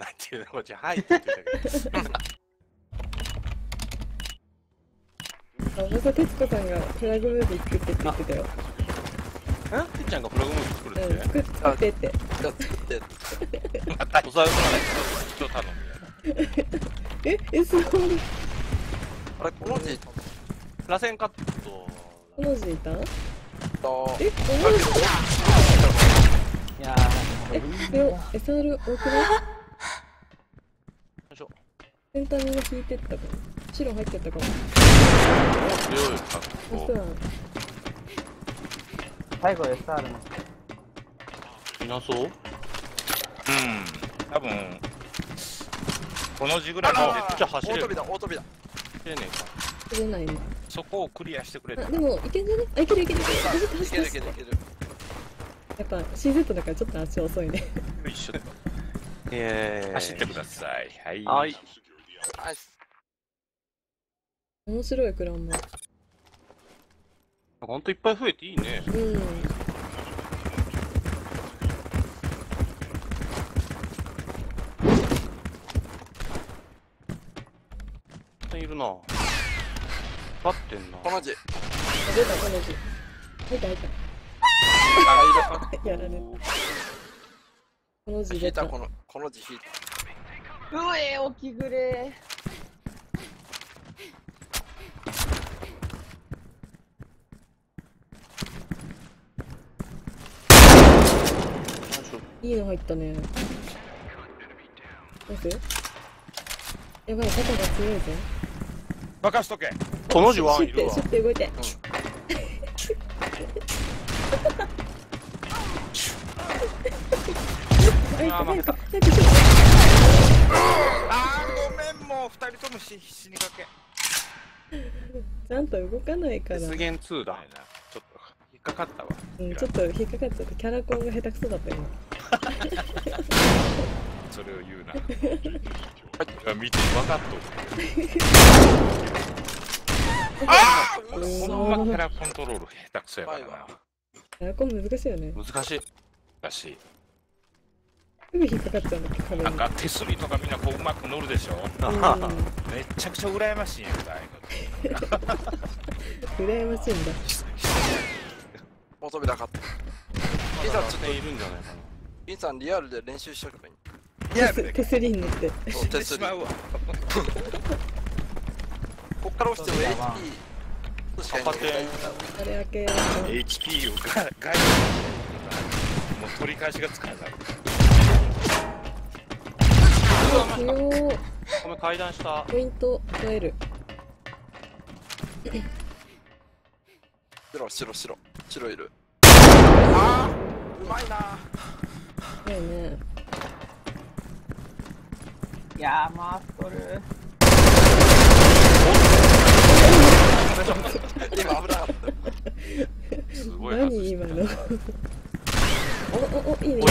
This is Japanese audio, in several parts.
なんていうのこっち、はいって言ってたけど。あ、まさ徹子さんがフラグムービー作ってって言ってたよ。んてっちゃんがプラグムービー作る、って。作っ作ってって。じゃあ作ってまた、お財布なら人頼むやえ、え、すごい。あれこの字螺旋カット。この字いたとえ、この字いやえ、SR 多くない。先端に引いてったかも。白入ってったかも。強い格好。最後 SR のいなそう？うん。多分、この字ぐらいめっちゃ走れる大飛び。だ大飛びだてねえか。出ないね。そこをクリアしてくれたあ、でも、いけんじゃね？あ、いけるいけるいける。いけるいけるいけるやっぱ CZ だからちょっと足遅いね。一緒だ。え走ってください。はい。はい。ナイス面白いクランも。ほんといっぱい増えていいね。うん。いるな。立ってんな。この字あ、出た、この字。入った入っあた。やられ。この字出た。引いたこのこの字引いたうえおきぐれいいの入ったね。ナイスやばい、肩が強いぞ。任しとけ。この字ワンいるわシュッて、動いて。あ、いった、早く、早く、早く、シュッあー、ごめん、もう二人ともし死にかけ。ちゃんと動かないから。出現2だ。ちょっと、引っかかったわ。うん、ちょっと引っかかっちゃって、キャラコンが下手くそだった今。それを言うな。見て、分かっとる。ああうんほんまキャラコントロール下手くそやからな。キャラコン難しいよね。難しい。だし、すぐ引っかかっちゃうんだって、壁に。なんか手すりとかみんなこううまく乗るでしょ？うん、めっちゃくちゃ羨ましいんやんか、ああいうの羨ましいんだ。大飛びだかったいざちょっといるんじゃないかインさんリアルで練習しとけばいいな。いや、手すりに乗って。そう手すりしまうわ。こっから落ちても HP 確かにパテンあれ開け HP をガガイドもう取り返しがつかない。強ーごめん、階段した。ポイント加える。白白白白いるあーうまいなだよね。いやー回っとる 今危なかったすごい外何今の？お、お、お、いいね。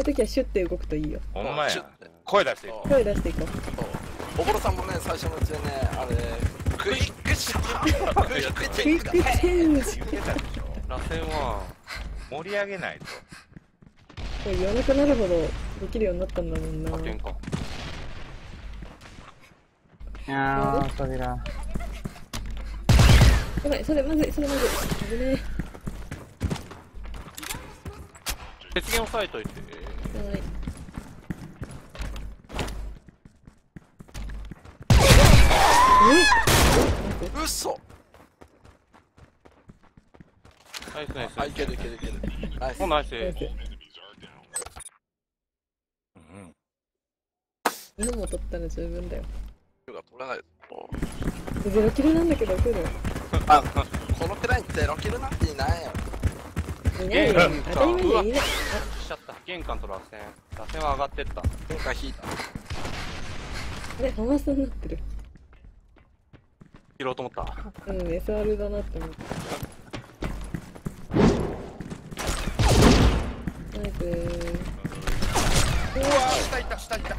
いう時はシュッて動くといいよ。ほんまや。声出していこ声出していこう。おぼろさんもね最初のうちでねあれクイックシャークイックチェンジクイックチェンジう。言ってたでしょ。螺旋は盛り上げないと。これ言わなくなるほどできるようになったんだもんな。派遣か。いやー扉やばい、それまずい、それまずい。危ね鉄源押さえといて。え。はい。嘘ナイスナイス。あいけるいけるいけるナイスもうナイス。えうん日本も取ったら十分だよ。が取れないゼロキルなんだけど来る。あこのくらいゼロキルなんていないよいないよ。当たり前にいない。しちゃった。玄関と螺旋。螺旋は上がってった。今回引いたあれ、ハマスになってる。切ろうと思った。うん、SR だなって思った。ナイスー。うわ下いった下いった。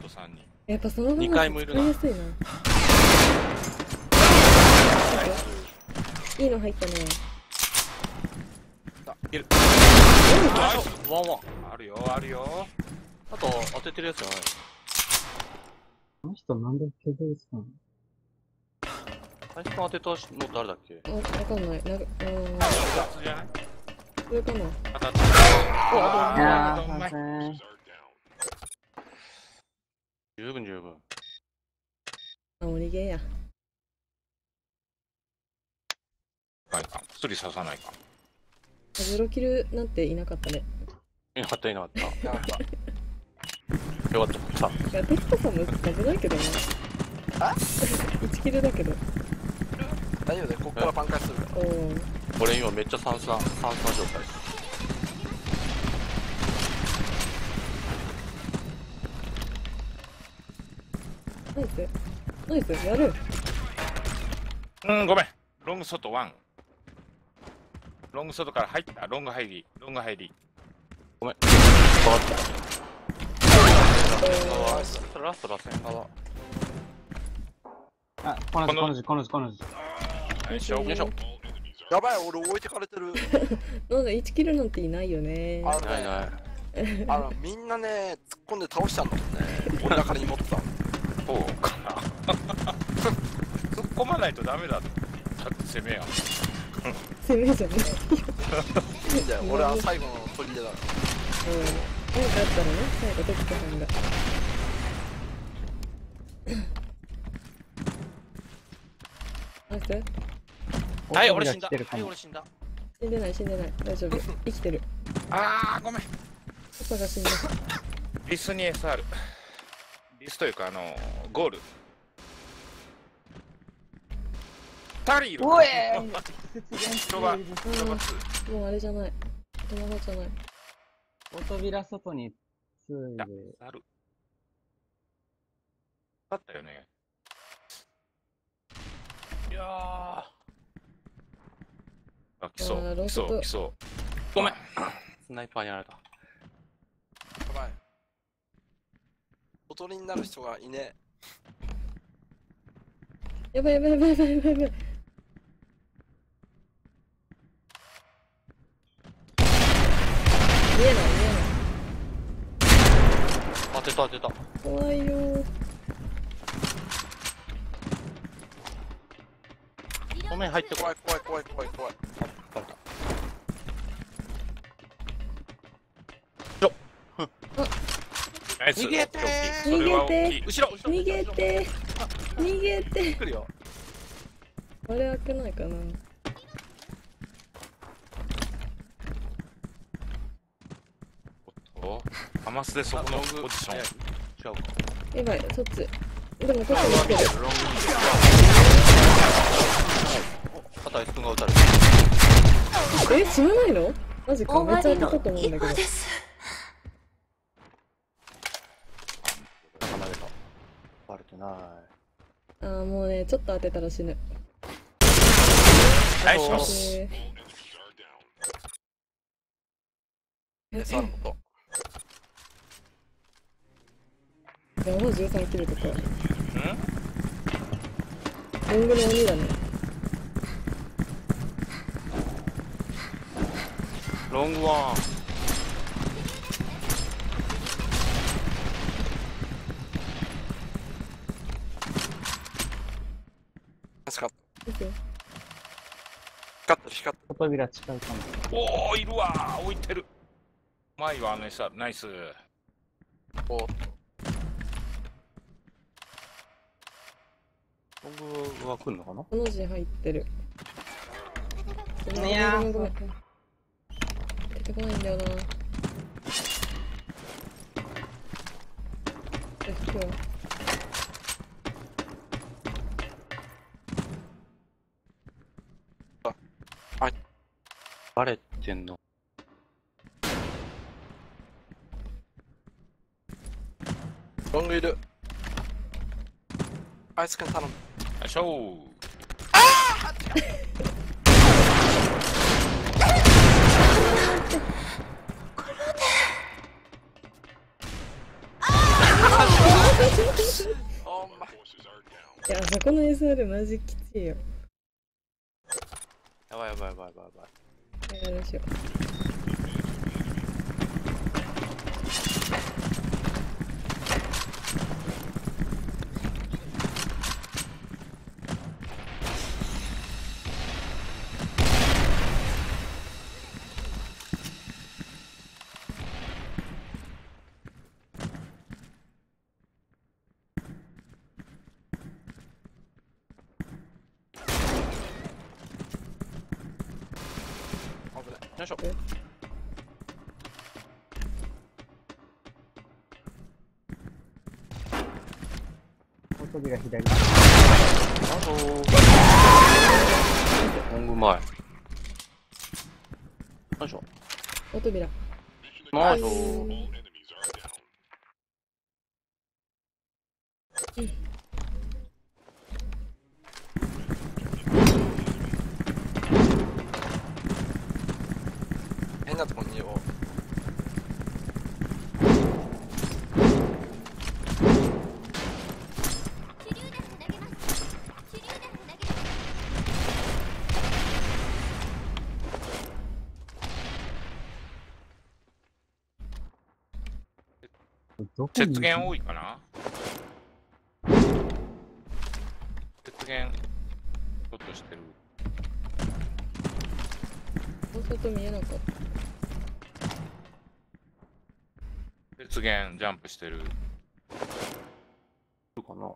3人やっぱそのまま二回もいるな使いいな。いいの入ったね。いるナイスワンワンあるよあるよあと当ててるやつじゃない？この人なんで削るすか？最初当てたの誰だっけ？あ、わかんない。なんか、うーん、二つじゃないこれかな。当たったいやー、うまいすいません。十分十分あ、お逃げや。はいか薬刺さないかゼロキルなんていなかったね。いなかったいなかった。やったよかった。さいや、テストさんも危ないけどな。あ？1キルだけど。大丈夫だよこっから挽回するから。俺今めっちゃ酸酸酸酸状態。ナイス。ナイス、やる。うんごめん。ロング外ワン。ロング外から入った。ロング入り。ロング入りごめん。分かったラストらせんあこの字、この。字、この字、この字。よいしょ。よいしょ。やばい俺置いてかれてる。なんだ、1キルなんていないよね。あのないねないあのみんなね突っ込んで倒しちゃうんだもんね。俺らからに持ってたそうかな。突っ込まないとダメだだって攻めや攻 めじゃない。いいんだよ俺は最後の砦だうん。なんかあったらね、最後、さんが。ナイスはい俺死んだはい俺死んだ死んでない、死んでない。大丈夫。生きてる。あーごめんパパが死んだ。リスに SR リスというかあのゴール人いる。おえ人が人がつもうあれじゃない。友達じゃない。お扉外についで。あるだったよね。いやー。あ来そう。来そう来そう。ごめん。スナイパーにやられた。やばい。おとりになる人がいねやばいやばいやばいやばいやばいやばい。見えない。当てた当てた。怖いよ。ごめん入ってこ怖い怖い怖い怖い怖い。バレたナイス。逃げてー。それは大きい後ろ後ろ。逃げて逃げて来るよ。あれ開けないかなおハマスでそこのポジション。違うか。やばいそっちでもそっちに来てるロが撃たれた。え死なないの？マジかめっちゃたったと思うんだけど。か投げた。バレてない。あーもうねちょっと当てたら死ぬ。ナイスパスえことー、やばい13キルとかうんロングの鬼だねロングワン光ってる光ってる扉近いかも。おおいるわー置いてる。うまいわあの SR ナイス。おロングは来んのかな？この字入ってる。いやー。出てこないんだよな。よし今日。はバレてんの？ロングいる。あいつくん頼むしょやばいほんまいや、あそこの SR マジきついよ。やばいやばいやばいやばいやばい。やどうしよう。よいしょ。大扉左。あとロング前。よいしょ。大扉。ナイス雪原多いかな？雪原、ちょっとしてる。大外見えなかった。雪原ジャンプしてる。るかな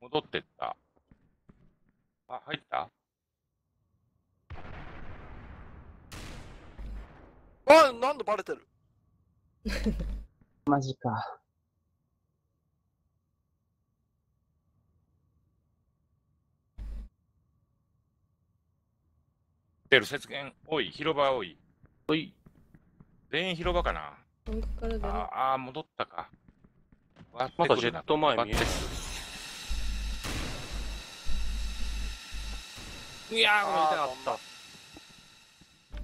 戻ってった。あ、入ったうあなんでバレてる？マジか。出る雪原多い。広場多い。ほい。全員広場かな？ああー、戻ったか。まだジェット前見える割って。くるいやー、俺痛かった。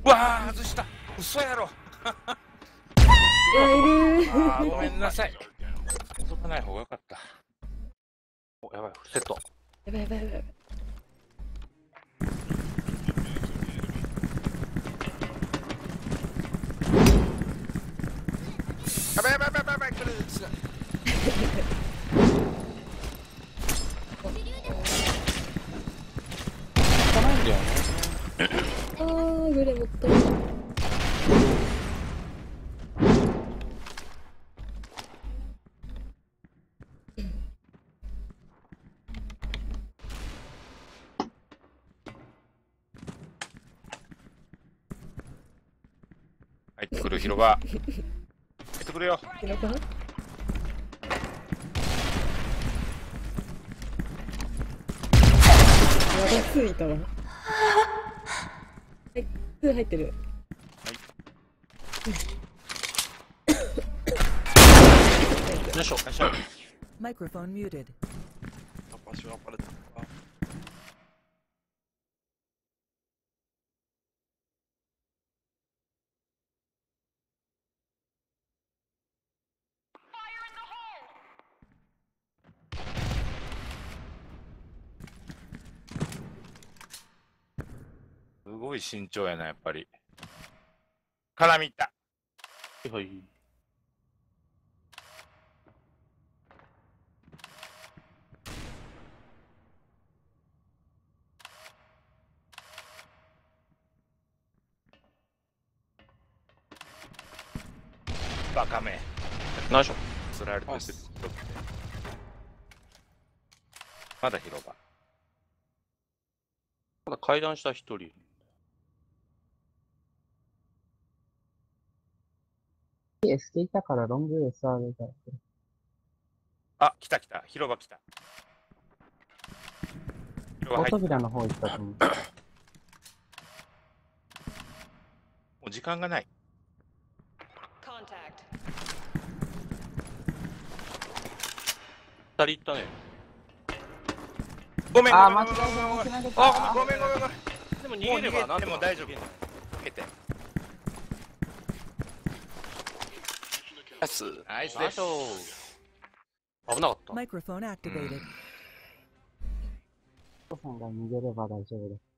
うわー、外した。嘘やろ。や、いるあー、ごめんなさい。覗かない方がよかった。お、やばい、セット。やばいやばいやばい。やばい。やばいやばいやばい。これしないない。あー、グレ持った。入って広場。入ってくるよ。いいのかなやばすぎたわ。はい、2入ってる。よいしょ。よいしょ Microphone muted. やっぱしはバレてるかすごい慎重やな、やっぱり。絡みいった。はいはい。バカめ。ナイス。つられてる。まだ広場。まだ階段下一人。SK いたからロング SR だ。あ、来た来た。広場来た。広場扉の方行ったと思う。う時間がない。二人行ったね。ごめんあー、間違えた。あ、ごめんごめんごめん。でも逃げればなん逃げても大丈夫。逃げれば逃げて。ナイスナイスです。危なかった。Microphone activated. お父さんが逃げれば大丈夫です。